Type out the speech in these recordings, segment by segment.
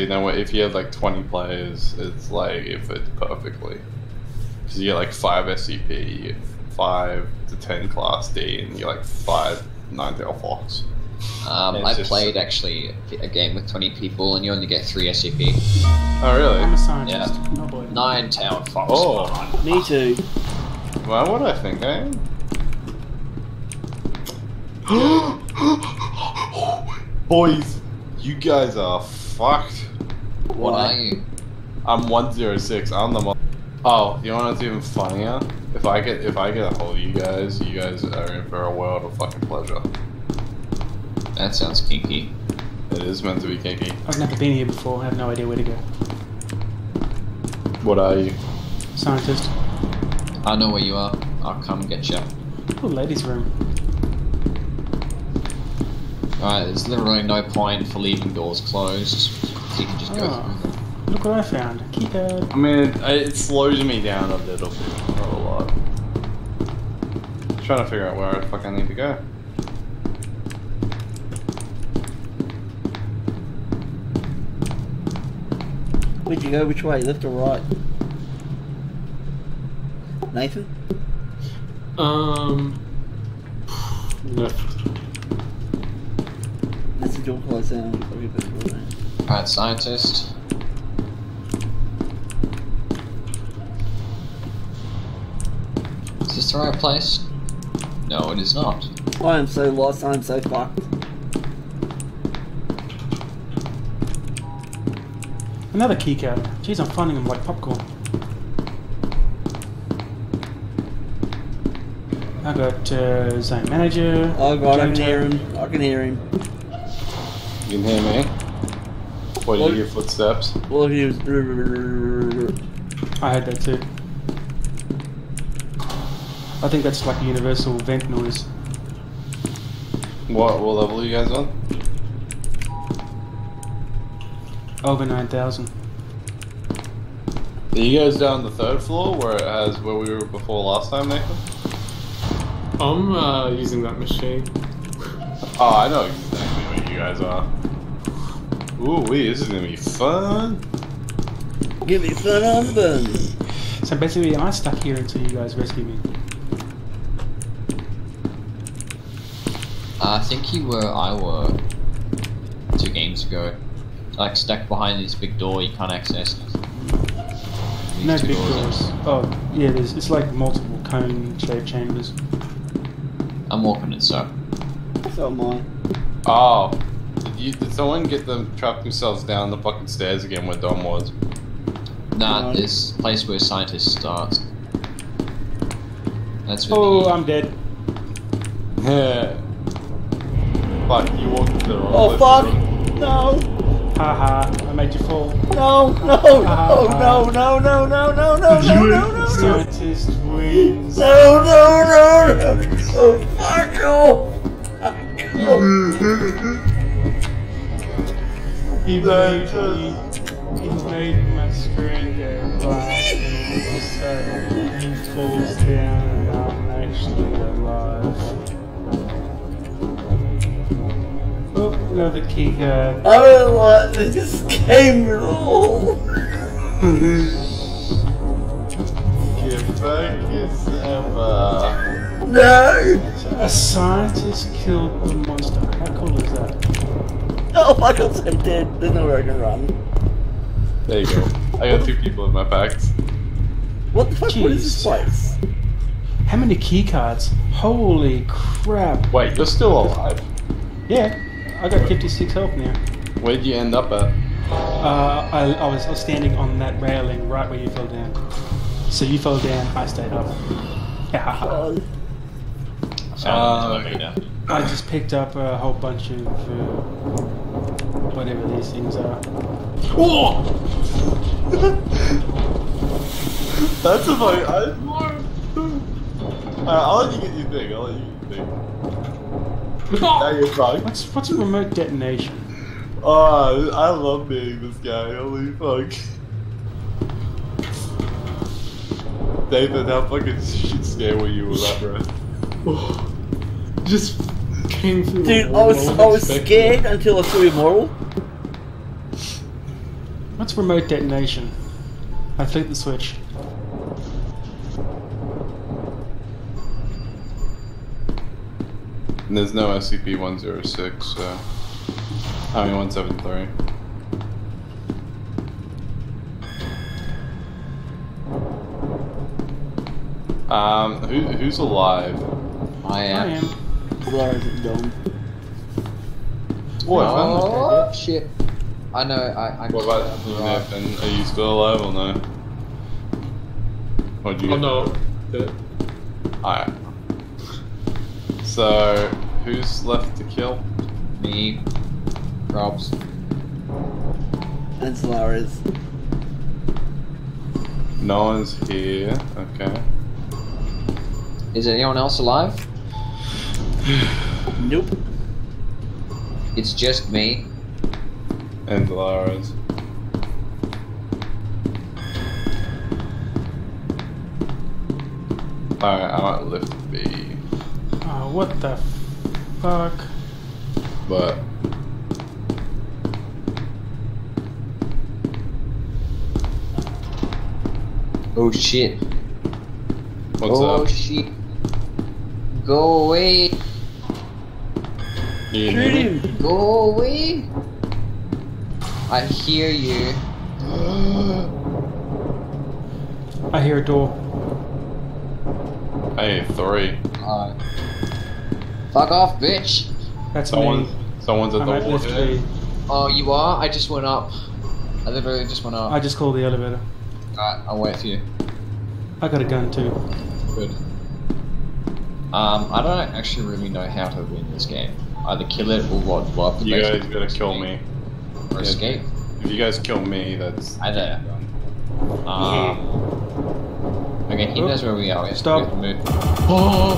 You know what? If you have like 20 players, it's like it fits perfectly. Because you get like 5 SCP, you get 5 to 10 Class D, and you get like 5 Nine Tailed Fox. Um, It's I just- played actually a game with 20 people and you only get 3 SCP. Oh, really? I'm a scientist. Yeah. Oh boy. Nine tailed fox. Oh. Me too. Well, what do I think, eh? Boys, you guys are fucked. What Why? are you? I'm 106. I'm the mo- Oh, you know what's even funnier? If I get if I get a hold of you guys, you guys are in for a world of fucking pleasure. That sounds kinky. It is meant to be kinky. I've never been here before. I have no idea where to go. What are you? Scientist. I know where you are. I'll come get you. Oh, ladies' room. Alright, there's literally no point for leaving doors closed. You can just go Oh. through them. Look what I found. Keypad. I mean, it, it slows me down a little not a lot. trying to figure out where the fuck I need to go. Where'd you go? Which way? Left or right? Nathan? Um. Left. That's the door closed down. Probably better go there. Alright, scientist. Is this the right place? No, it is not. I am so lost. I am so fucked. Another keycard. Jeez, I'm finding them like popcorn. I got uh, Zone Manager. Oh god, I can Janitor. hear him. I can hear him. You can hear me? What, do What? you hear footsteps? Well, he was. I heard that too. I think that's like a universal vent noise. What, what level are you guys on? Over 9,000. Are you guys down the third floor where it has where we were before last time, Nathan? I'm uh, using that machine. Oh, I know exactly where you guys are. Ooh, wee, this is gonna be fun. Give me fun on the bun. So basically, I'm I stuck here until you guys rescue me? Uh, I think you were, I were, two games ago. Like stuck behind this big door you can't access. These No big doors. doors. Oh, yeah, there's, it's like multiple cone-shaped chambers. I'm walking it, so. So am I. Oh, did you? Did someone get them trap themselves down the fucking stairs again where Dom was? Nah, No. this place where scientists start. That's where Oh, the, I'm dead. Yeah. Fuck, you walked into the wrong Oh fuck! No! Haha, I made you fall. No! No! No! No! No! No! No! No! No! No! No! No! No! Scientist wins. No! No! No! No! Oh fuck! Oh! He made me. He made my screen go black. So he falls down and I'm actually alive. Oh, another key card. I don't want this game at all. Get back yourself. No! A scientist killed the monster. How cool is that? Oh fuck! I'm so dead. There's nowhere I can run. There you go. I got two people in my packs. What the fuck? What is this place? How many key cards? Holy crap! Wait, you're still alive. Yeah, I got 56 health now. Where'd you end up at? Uh, I, I, was, I was standing on that railing right where you fell down. So you fell down, I stayed up. Yeah, Oh, found Um, now. I just picked up a whole bunch of uh, whatever these things are. Whoa! That's a funny. I, Alright, I'll let you get your thing. I'll let you get your thing. Now you're fucked. What's what's a remote detonation? Oh, I love being this guy. Holy fuck. David, how fucking shit scared were you with that, bro? Just came through. Dude, the I was I was scared until I saw your model. What's remote detonation? I flick the switch. And there's no SCP-106, so... I mean, 173. Um, who, who's alive? I I am. Am. Lars is dumb. What, Oh shit! I know. I. I What about you, Right. Nathan? Are you still alive or no? Or do you Oh no. The- Alright. So, who's left to kill? Me. Robs. That's Lars. No one's here. Okay. Is anyone else alive? Nope. It's just me. And Lara's. Alright, I might lift B. Oh, what the fuck? But Oh shit. what's oh up? shit. Go away. You Shoot him! Go away. I hear you. I hear a door. Hey, three. Uh, fuck off, bitch. That's Someone, me. someone's at I'm the at lift Oh, you are? I just went up. I literally just went up. I just called the elevator. Alright, I'll wait for you. I got a gun too. Good. Um, I don't actually really know how to win this game. Either kill it or what? Blow up the You guys gotta kill me. Or Yeah. escape. If you guys kill me, that's. I Either. Um, okay, he knows where we are. We Stop. we to move. Oh!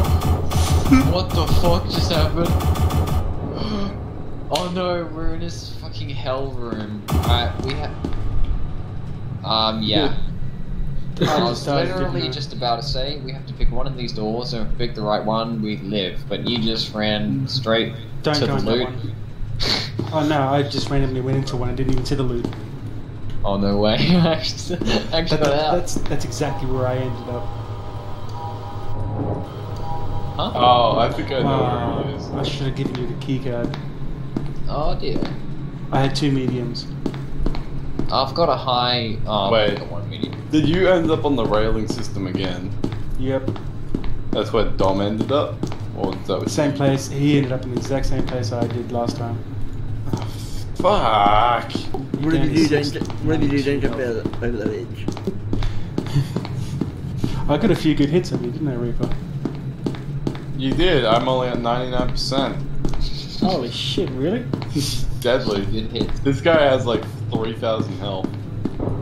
what the fuck just happened? oh no, we're in this fucking hell room. Alright, we have. Um, yeah. I was Died, literally just about to say we have to pick one of these doors, and if we pick the right one, we live. But you just ran straight Don't to go the in loot. one. Oh no, I just randomly went into one and didn't even see the loot. Oh no way! I actually, I That- got out. that's that's exactly where I ended up. Huh? Oh, I think I know Uh, where he is. I should have given you the key card. Oh dear. I had two mediums. I've got a high. Um, Wait. One medium. Did you end up on the railing system again? Yep. That's where Dom ended up? Or is that what Same place. He ended up in the exact same place I did last time. Oh, Fuck! What did you do? Down Don't, what did you do? Don't 92 jump over, over the edge. I got a few good hits on you, didn't I, Reaper? You did. I'm only at 99%. Holy shit, really? Deadly. Good hit. This guy has like 3,000 health.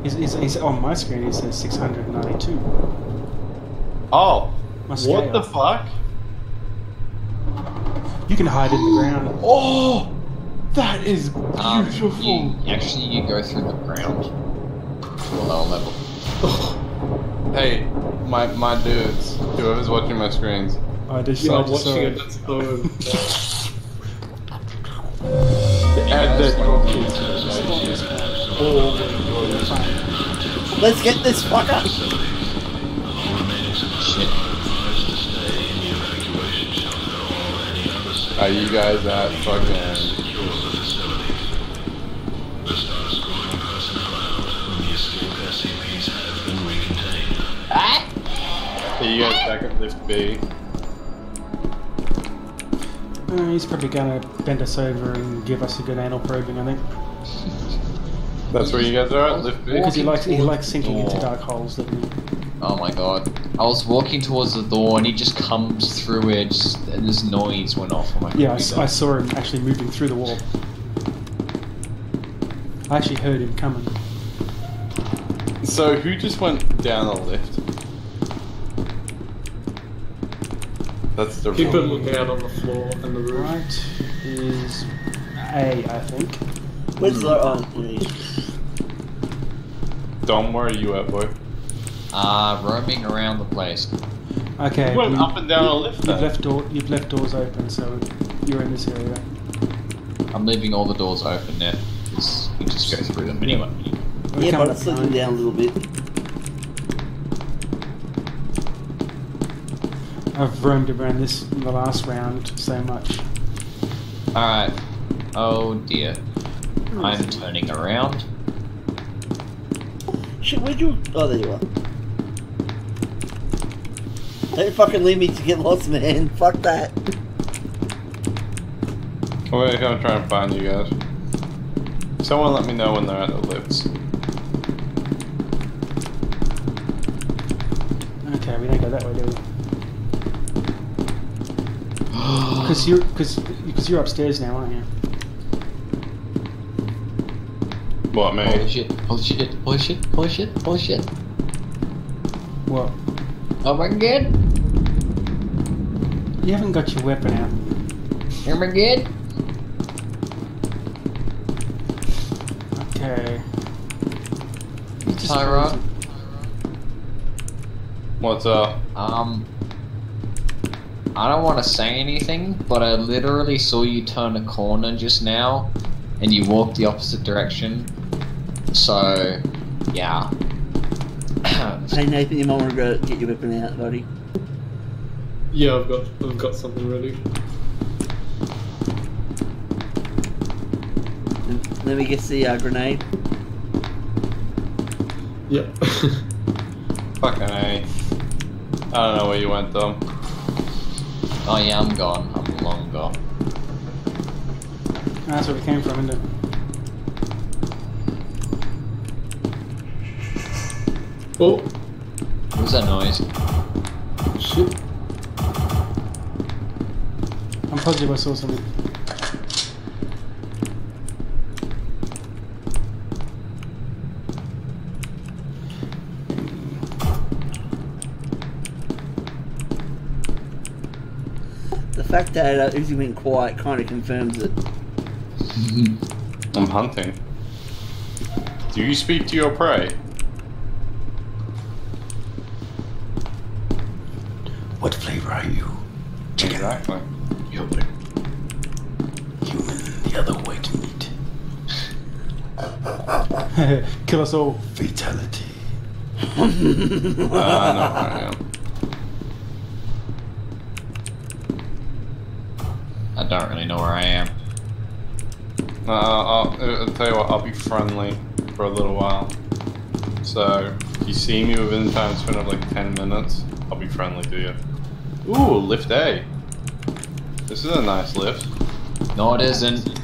He's, he's, he's on my screen. He says 692. Oh! My What scale. the fuck? You can hide in the ground. Oh! That is Um, beautiful! you, actually, you go through the ground to a lower level. Hey, my, my dudes, whoever's watching my screens, I just Yeah, I I'm saw watching it. it. That's so. add that Let's get this fucker! Are you guys at fucking... Are you guys back at lift B? Uh, he's probably gonna bend us over and give us a good anal probing, I think. That's where you guys are at, lift B? Because he likes he likes sinking into dark holes, doesn't he? Oh my god. I was walking towards the door and he just comes through it, just, and this noise went off on my Yeah, I, s- computer. I saw him actually moving through the wall. I actually heard him coming. So who just went down the lift? That's the Keep it looking out on the floor and the roof. Right is A, I think. Where's the. Oh, yeah. Dom, where are you at, boy? Uh, roaming around the place. Okay. You went we- up and down a lift You've left door. You've left doors open, so you're in this area. I'm leaving all the doors open now, because you just go through them anyway. We're Yeah, but up it's slipping down a little bit. I've roamed around this in the last round so much. Alright. Oh dear. I'm turning around. Shit, where'd you? Oh, there you are. Don't fucking leave me to get lost, man. Fuck that. We're gonna try and find you guys. Someone let me know when they're at the lifts. Okay, we don't go that way, do we? Because you're, cause, because you're upstairs now, aren't you? What, Holy me? shit, holy shit, holy shit, holy shit, holy shit. What? Oh my god! You haven't got your weapon out. My god! Okay. You just Tyra. close it. What's up? Um, I don't want to say anything, but I literally saw you turn a corner just now, and you walked the opposite direction. So, yeah. Hey Nathan, you might want to go get your weapon out, buddy. Yeah, I've got I've got something ready. Let me get the uh, grenade. Yep. Fucking A. I don't know where you went, though. oh yeah, I'm gone. I'm long gone. That's where we came from, isn't it? oh What was that noise? shit! I'm positive saw something. The fact that uh, Uzi went quiet kind of confirms it. I'm hunting. Do you speak to your prey? What flavor are you? Chicken, Exactly. Other white meat, Kill us all. fatality. Uh, I I am. I don't really know where I am. Uh, I'll, I'll tell you what, I'll be friendly for a little while. So, if you see me within the time span of like 10 minutes, I'll be friendly to you. Ooh, lift A. This is a nice lift. No, it isn't.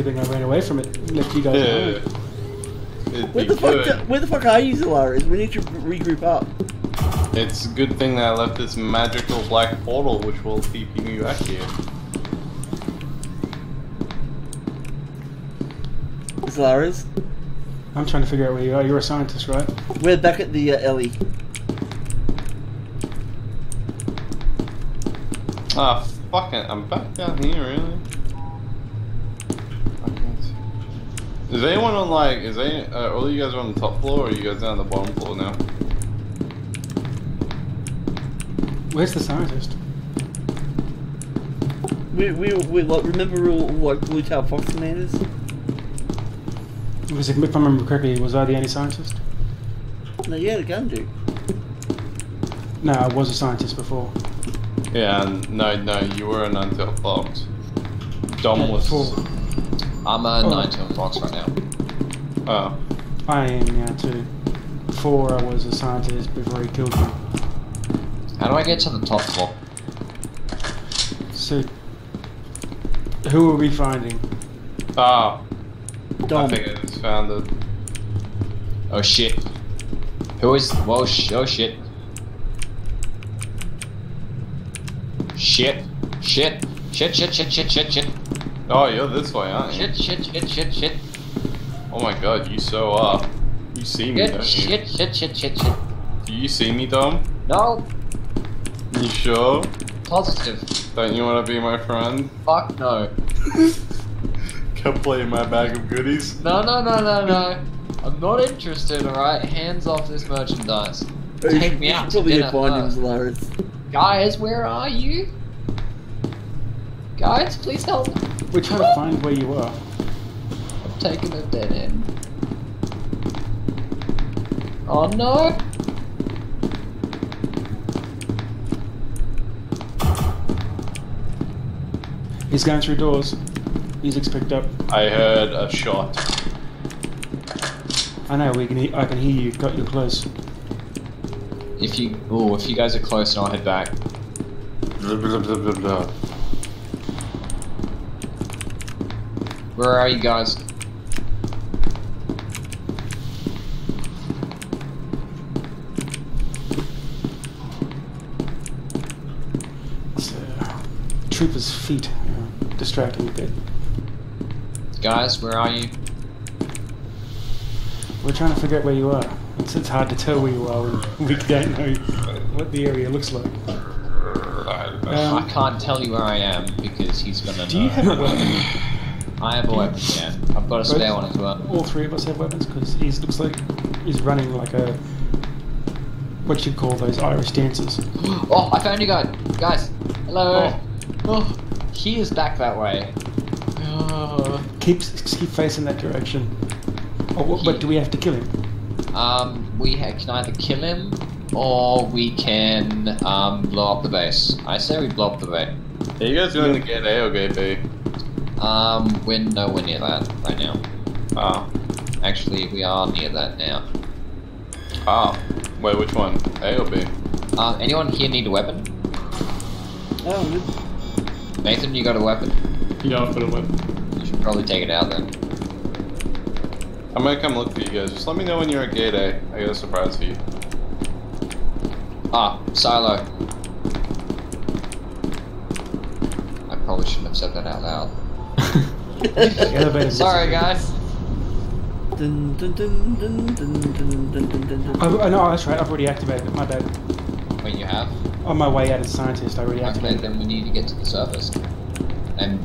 It's a good thing I ran away from it. Left you guys Yeah. alone. Where the fuck? good. do- where the fuck are you, Zolaris? We need to regroup up. It's a good thing that I left this magical black portal which will keep you back here. Zolaris, I'm trying to figure out where you are. You're a scientist, right? we're back at the uh, Ellie. Ah, fucking, I'm back down here, really? Fucking- Is anyone on like, is any, uh, all you guys are on the top floor or are you guys down on the bottom floor now? Where's the scientist? We we we like, remember real what Blue Tail Fox Man is? Was it, if I remember correctly, was I the only scientist? No, you had a gun, dude. No, I was a scientist before. Yeah, no, no, you were an until fox. Dom was. Four. I'm a Oh. 19 Fox right now. Oh, I am now too. Before I was a scientist before he killed me. How do I get to the top floor? So, who are we finding? ah, I Dom. think I just found it. Oh shit. Who is. Whoa, sh- oh shit. Shit. Shit. Shit, shit, shit, shit, shit, shit. Oh, you're this way, aren't you? Shit, shit, shit, shit, shit. Oh my god, you so are. You see me, Shit, don't you? shit, shit, shit, shit, shit. Do you see me, Dom? No, You sure? positive. Don't you want to be my friend? Fuck no. Come play in my bag of goodies. No, no, no, no, no. I'm not interested, alright? Hands off this merchandise. Take me out should to dinner find him, first. Guys, where are you? Guys, please help. We're trying to find where you are. I'm taking a dead end. Oh no! He's going through doors. Music's picked up. I heard a shot. I know. We can. Hear, I can hear you. Got you close. If you, oh, if you guys are close, then I'll head back. Blah, blah, blah, blah, blah. Where are you guys? It's, uh, trooper's feet. Uh, distracting a bit. Guys, where are you? We're trying to figure out where you are. It's, it's hard to tell where you are when we don't know what the area looks like. Um, I can't tell you where I am because he's gonna do know. you have a weapon? I have a weapon, yeah. I've got a spare one as well. All three of us have weapons because he looks like he's running like a what you call those Irish dancers. Oh, I found you guys! Guys! Hello! Oh, he is back that way. Oh. Keep keep facing that direction. Oh, what, but do we have to kill him? Um, we ha- can either kill him or we can um, blow up the base. I say we blow up the base. Are you guys going to get A or get B? Um, we're nowhere near that right now. Ah. Actually, we are near that now. Ah. Wait, which one? A or B? Um, anyone here need a weapon? Oh, Nathan, you got a weapon? Yeah, I've got a weapon. You should probably take it out then. I'm gonna come look for you guys. Just let me know when you're at gate A. I got a surprise for you. Ah, silo. I probably shouldn't have said that out loud. Sorry, guys. Oh, no, that's right. I've already activated it. My bad. Wait, you have? On my way out as scientist, I already activated okay. Then we need to get to the surface and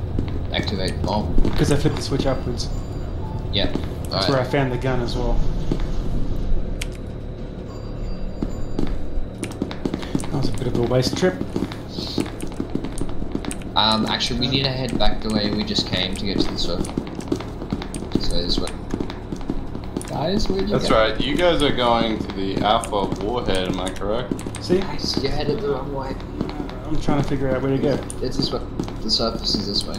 activate the bomb. Because I flipped the switch upwards. Yeah. That's right. where I found the gun as well. That was a bit of a waste trip. Um, actually, we need to head back the way we just came to get to the surface. This way, this way. Guys, where'd you That's go? right. You guys are going to the Alpha Warhead, am I correct? See? Guys, you're headed the wrong way. I'm trying to figure out where to go. It's this way. The surface is this way.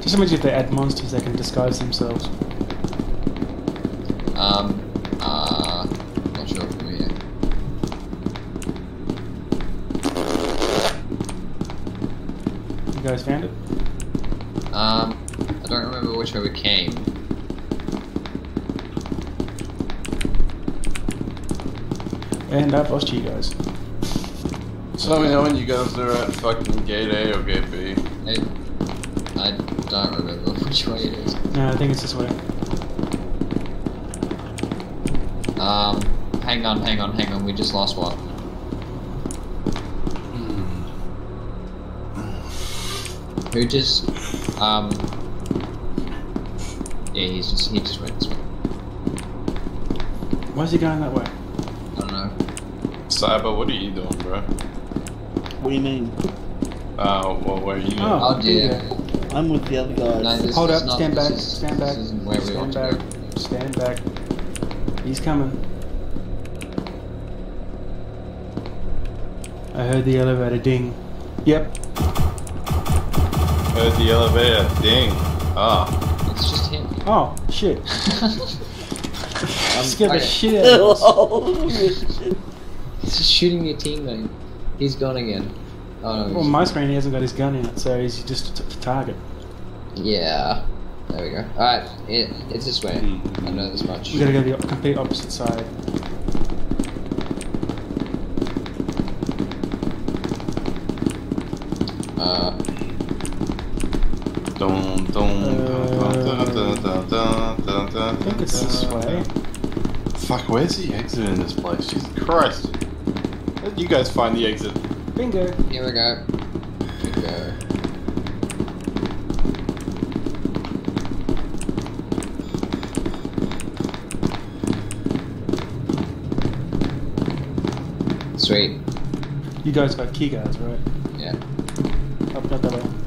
Just imagine if they add monsters, they can disguise themselves. Um, I don't remember which way we came. And I've lost you guys. So let me know when you guys are at fucking gate A or gate B. It, I don't remember which way it is. No, I think it's this way. Um, hang on, hang on, hang on. We just lost one. Who just, um, yeah, he's just, he just went this way. Why is he going that way? I don't know. Cyber, what are you doing, bro? What do you mean? Uh, well, where are you? Oh. Oh dear. I'm with the other No, guys. this Hold is up, not, stand this back, is- stand back, This isn't where stand want back, to go. stand back. He's coming. I heard the elevator ding. Yep, Heard the elevator ding. Ah. It's just him. Oh, shit. I'm Scared the shit out of us. oh. He's just shooting your teammate. He's gone again. Oh no. Well, he's- on my screen he hasn't got his gun in it, so he's just a t- target. Yeah. There we go. Alright, it, it's this way. I know this much. We gotta go the complete opposite side. Uh, I think it's this uh, way. Fuck, where's the exit in this place? Jesus Christ. How did you guys find the exit? Bingo. here we go. Here we go. Sweet. You guys got key cards, right? Yeah. Oh, not that way.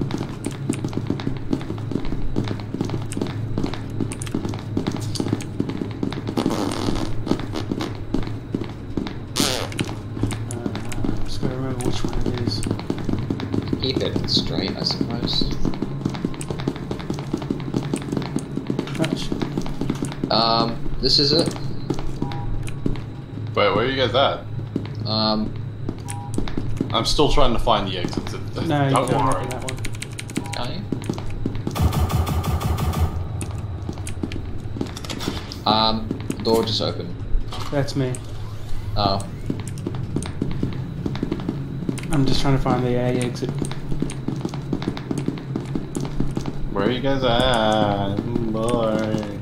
Head I suppose. Touch. Um, this is it. Wait, where are you guys at? Um, I'm still trying to find the exit. To, to- No, don't can't worry. that one. are you? Um, door just open. That's me. Oh, I'm just trying to find the A exit. Where are you guys at? Boy.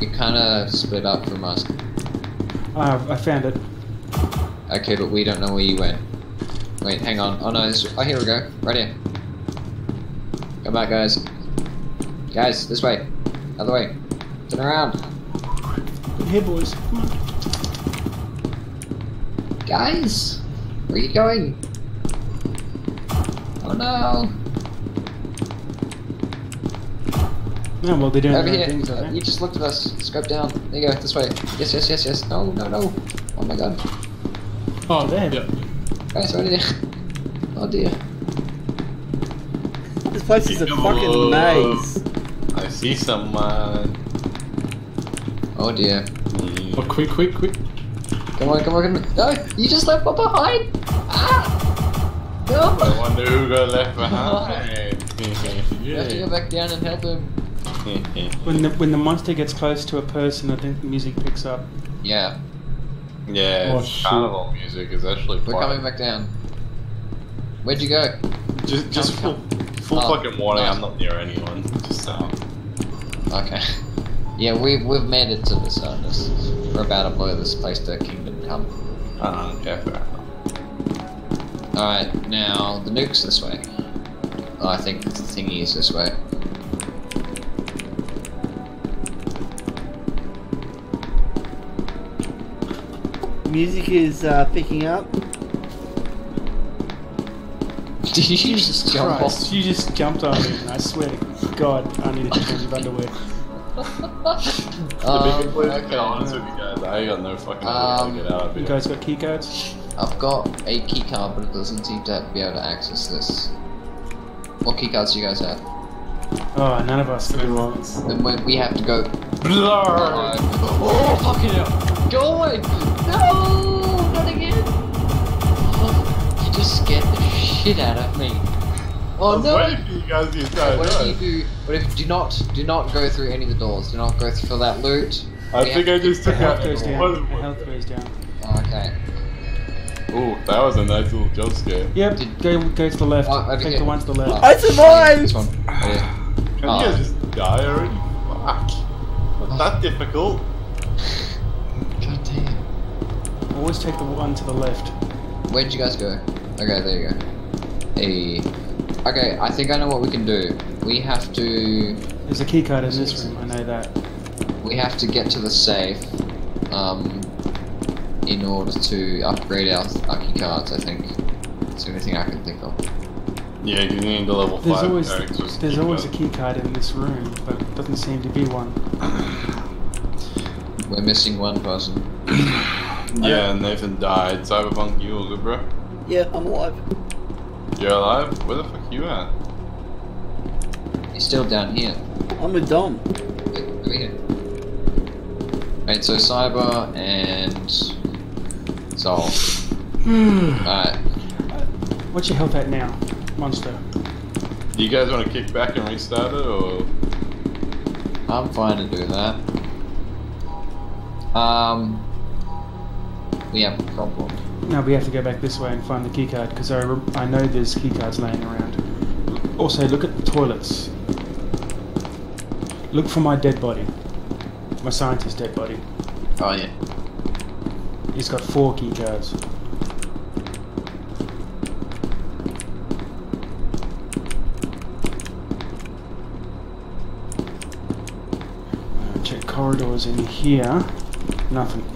you kind of split up from us. Ah, I found it. Okay, but we don't know where you went. Wait, hang on. Oh no, this, oh here we go. Right here. Come back, guys. Guys, this way. Other way. Turn around. Here, boys. Come on. Guys! Where are you going? Oh no! No, well, they're doing Over here. things, Uh, you just looked at us. Scope down. There you go. This way. Yes, yes, yes, yes. No, no, no. Oh my god. Oh, There. yeah. Guys, right here. Oh dear. This place is a Yo. fucking maze. I see someone. Oh dear. Oh, quick, quick, quick. Come on, come on, come on. No! You just left one behind! Ah! No! I wonder who got left behind. You have to go back down and help him. When the when the monster gets close to a person, I think the music picks up. Yeah, yeah, Oh, it's shoot. carnival music is actually we're quite. coming back down. Where'd you go? Just, just full, Come, full Oh, fucking warning. nice. I'm not near anyone. Just uh, Okay. Yeah, we've we've made it to the surface. We're about to blow this place to kingdom come. uh, yeah, fair enough. Alright, now the nuke's this way. Oh, I think the thingy is this way. Music is uh, picking up. Did you just jump Christ, off? you just jumped on me. I swear to God, I need to change of underwear. To be Um, completely okay. honest with you guys, I got no fucking idea Um, to get out of here. You guys got keycards? I've got a keycard, but it doesn't seem to be able to access this. What keycards do you guys have? Oh, none of us. Same ones. Then we, we have to go. Blur! Oh, fucking hell! Go away! No! Not again! Oh, you just scared the shit out of me. I Oh was no! waiting for you guys the entire Whatever you do, but if do not do not go through any of the doors. Do not go through for that loot. I We think I just The took health out goes down. one The health them. goes down. Okay. Ooh, that was a nice little jump scare. Yep, Did- go go to the left. Oh, Take here. the one to the left. Oh. I survived! This one. Oh, right here. Can Oh. you guys just die already? Fuck. Not that difficult. God damn. Always take the one to the left. Where'd you guys go? Okay, there you go. Hey. Okay, I think I know what we can do. We have to There's a keycard in this room. I know that. we have to get to the safe um, in order to upgrade our, our key cards. I think it's the only thing I can think of. Yeah, you need the level There's 5 always barracks with there's always a keycard in this room, but it doesn't seem to be one. We're missing one person. Yeah, Nathan died. Cyberpunk, you all good, bro? Yeah, I'm alive. You're alive? Where the fuck you at? He's still down here. I'm with Dom. Wait, over here. Right, so Cyber and Sol. Alright. What's your health at now, monster? Do you guys want to kick back and restart it, or...? I'm fine to do that. Um, we have a problem. Now we have to go back this way and find the keycard because I, I know there's keycards laying around. Also, look at the toilets. Look for my dead body. My scientist dead body. Oh yeah. He's got four keycards. Uh, Check corridors in here. Nothing.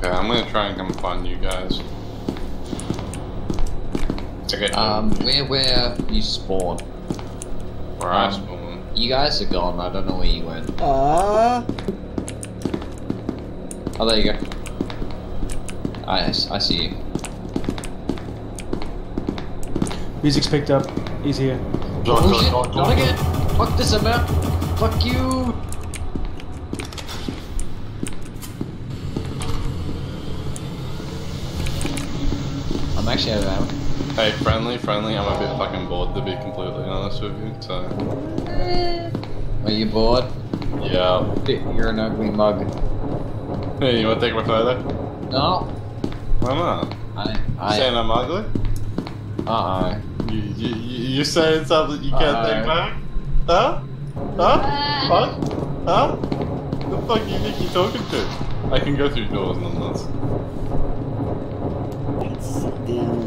Okay, I'm gonna try and come find you guys. Okay, Um, where where you spawn? where I um, spawn. You guys are gone. I don't know where you went. Ah, Oh, there you go. I, I see you. Music's picked up. He's here. John, Oh John, shit, John, not John. again! Fuck this amount! Fuck you! I'm out. Hey, friendly, friendly. I'm a bit fucking bored to be completely honest with you. So, Are you bored? yeah. You're an ugly mug. Hey, you wanna take my photo? No. Why not? I. You I. saying I'm ugly? Uh uh You, you, you you saying something you can't take Uh-oh. back? Huh? Huh? What? Huh? The fuck do you think you're talking to? I can go through doors nonetheless. Sit down, let's go.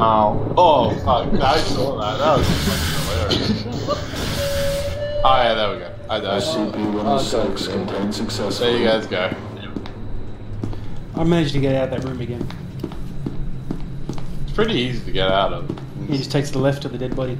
Oh. Oh, fuck. I saw that. That was fucking hilarious. oh, yeah, there we go. I died. SCP-106 contained successfully. There you guys go. I managed to get out of that room again. It's pretty easy to get out of. He just takes the left of the dead body.